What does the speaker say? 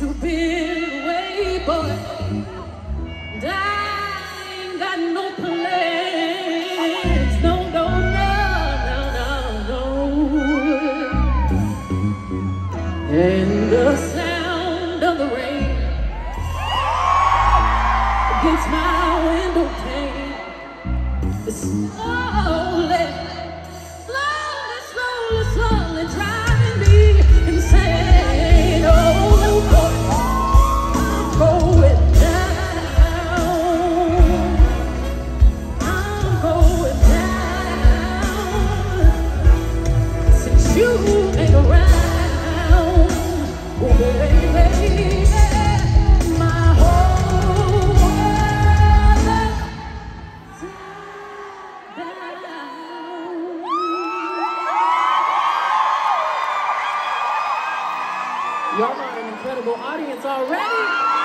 You've been away, boy, and I ain't got no plans. No, no, no, no, no, no. And the sound of the rain against my window pane is so. Y'all are an incredible audience already.